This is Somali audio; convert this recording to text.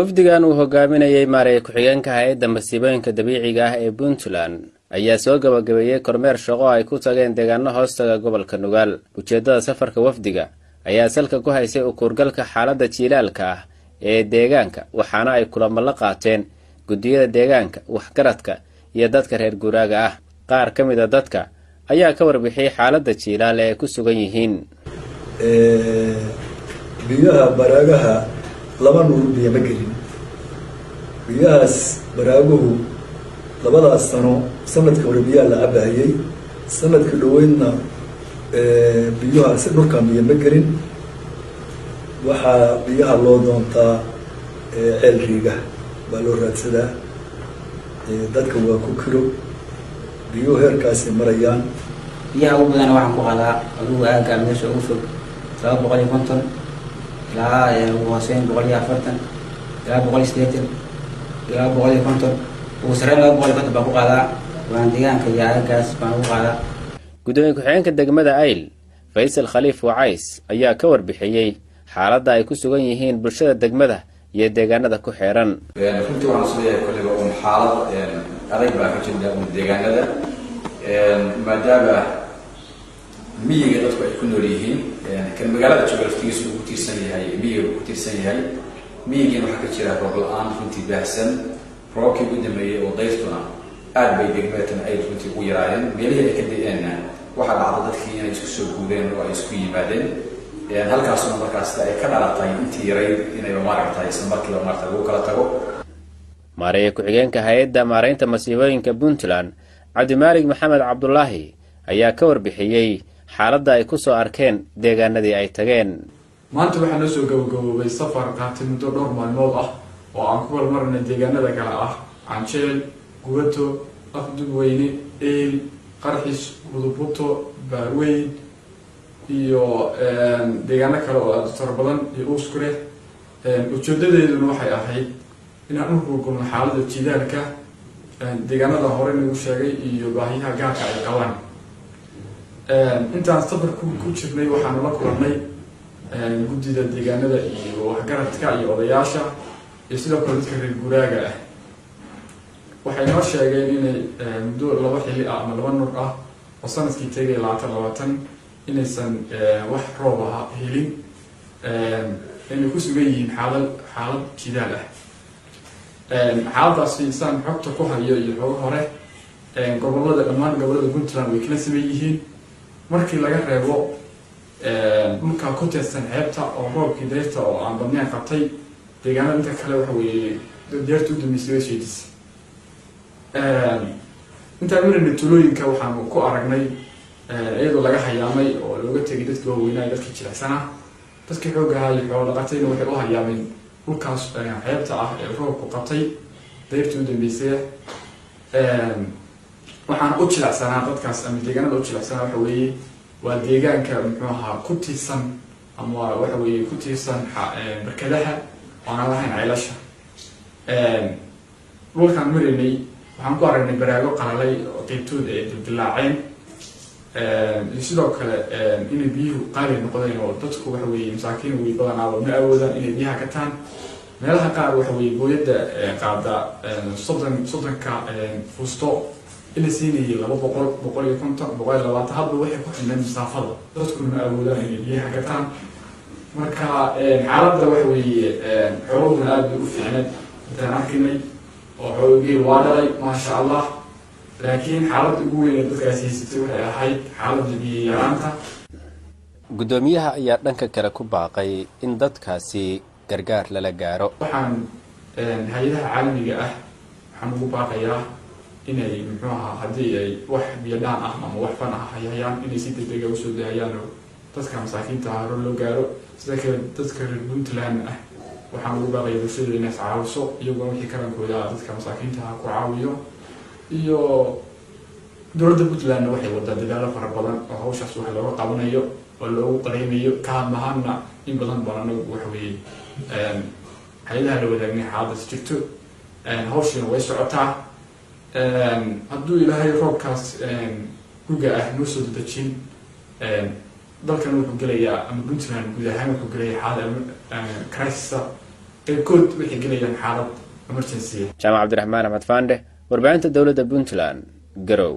wafdigan uu hogaaminayey maaraya ku-xigeenka hay'adda masiibooyinka dabiiciga ah ee puntland. Ayaa soo gabagabeeyey kormeer shaqo ay ku tageen deegaano hoostaga gobolka nugaal ujeeddada safarka wafdiga ayaa salka ku haysay ukuurgalka xaaladda jiilaalka ah ee deegaanka waxaana ay kulamo la qaateen guddiyada deegaanka waxgaradka iyo dadka reer guuraaga ah. Qaar ka mid a dadka ayaa ka warbixiyey xaaladda jiilaal ee ay ku sugan yihiin. Biyaha baraagaha laba nuur biyo ma gelin. Biyahaas baraaguhu labadaas sano sanadka hore biyaha la cabahayey sanadka dhaweydna biyuha si dhulkan biyo ma gelin. Waxaa biyaha loo doontaa ceel riiga baa loo raadsadaa. Dadka waa ku kiro biyuhu heerkaasay marayaan. Biyaha ugu badana waxaan ku qadaa adugu aagaa meesha ugu fog laba boqol iyo konton ilaa ugu hooseyn boqol iyo afartan ilaa boqol iyo sideetan ilaa boqol iyo konton ugu sarreyn laba boqol iyo konton baan ku qaadaa waan deegaanka iyo aagaas baan ugu qaadaa gudoomiye ku-xigeenka degmada ayl faysal khaliif wacays ayaa ka warbixiyey xaaladda ay ku sugan yihiin bulshada degmada iyo deegaanada ku xeeran. Runtii waxaan is leeyahay kolliba un xaalad adag baa ka jirta un deegaanada. Maadaama miyiga dadku ay ku nool yihiin kan magaalada jooga laftigiisu uu ku tiirsan yahay miyiga uu ku tiirsan yahay miyigiina waxaa ka jira roob la'aan runtii baahsan roobkii ugu dambeeyey oo dayrtuna aad bay degmeetan ay runtii ugu yaraayeen. Meelihii ay ka da'eenna waxaa dhacda dadkii inay isku soo guudeen oo ay isku yimaadeen. Halkaasuna markaasta ay ka dhalatay intii yarayd inayba maaragtay isla markiiba maarata lagu kala tago. Maareeye ku-xigeenka hay'adda maaraynta masiibooyinka puntland cabdimaalig maxamed cabdulaahi ayaa ka warbixiyey xaaladda ay ku soo arkeen deegaanadii ay tageen. Maanta waxaa noo soo gabagaboobay safar qaatay muddo dhowr maalmood ah oo aan ku hormarnay deegaanada kale ah. Canjeel gubato afdubweyne eel qarxis budubuto baarweyn iyo deegaano kale oo taro badan iyo uuskure. Ujeedadeeduna waxay ahayd inaan u gurgurno xaaladda jidaalka deegaanada hore nagu sheegay iyo baahiyaha gaarka ay qabaan intaan safar ku jirnay waxaanu la kulannay guddida deegaanada iyo waxgaradka iyo odayaasha iyo sidoo kale dadka reer guraaga ah. Waxay noo sheegeen inay muddo laba xilli ah ama laba nur ah oo sannadkii tegay labaatan labaatan inaysan wax roob aha helin inay ku sugan yihiin xaalad xaalad jidaal ah. Xaaladaasi saan xogta ku hayo iyo xoogo hore gobollada dhammaan gobollada puntland way kala sameyn yihiin markii laga reebo dhulkaa ku teedsan xeebta oo roobkii deyrta oo aan badneen qabtay deegaanada inta kale waxa weeye deerta u dambeysay way sheedisay intaan marayna tulooyinka waxaanu ku aragnay iyadoo laga hayaamay oo looga tegay dadkii waaweynaa dadkii jilicsanaa. Dadkii xoogahaa iyo xoolo dhaqatayna waxay u hayaameen dhulkaas xeebta ah ee roobku qabtay. Dayrtii u dambeysay waxaana u jilecsanaa dadkaas ama deegaanada u jilecsanaa waxa weeye waa deegaanka muxuu ahaa ku tiirsan ama waxa weeye ku tiirsan barkadaha oonaan lahayn ceylasha dhulkaan maraynay waxaan ku aragnay baraago qalalay oo qeybtooda ay dildilaaceen iyo sidoo kale inay biyuhu qaali noqdeen oo dadku waxa weeye masaakiin way badanaaba ma awoodaan inay biyaha gataan meelaha qaar waxa weeye booyadda qaada soddon soddonka fusto ila siinayay laba boqol boqol iyo konton boqol iyo labaatan. Hadba waxay ku xidhneen masaafada. Dadkuna ma awoodaan inay biyaha gataan marka xaaladda waxa weeye xoolahuna aada bay u fiicneed intaan arkinay oo xoogii waa dhalay maasha allah. Laakiin xaaladda ugu weyn ee dadkaas haysatay waxay ahayd xaaladda biyo yaraanta. Guddoomiyaha ayaa dhanka kale ku baaqay in dadkaasi gargaar lala gaaro. Waxaan hay'adaha caalamiga ah waxaan ugu baaqayaa inay muxuu ahaa haddii ay wax biyadhaan ah ama wax fan ah hayayaan inay si degdega u soo daayaan oo dadka masaakiinta ah hore loo gaaro sida kale dadka reer puntland ah waxaan ugu baaqaya bulshada inay iscaawiso iyagoo wixii karankooda ah dadka masaakiinta ah ku caawiyo. Iyo dowladda puntlandna waxay wadaa dadaalo fara badan oo hawshaas wax looga qabanayo oo loogu qareynayo kaadmahaana in badan baan anagu waxa weeye hay'adaha la wadaagnay xaaladaas jirto hawshiina way socotaa hadduu ilaahay roobkaas guga ah noo soo dadejin dalkan wuxuu gelayaa ama puntland guud ahaan wuxuu gelayaa xaalad crisa qaybkood waxay gelayaan xaalad emergency jaamac cabdiraxmaan axmed faandhe warbaahinta dowladda puntland garow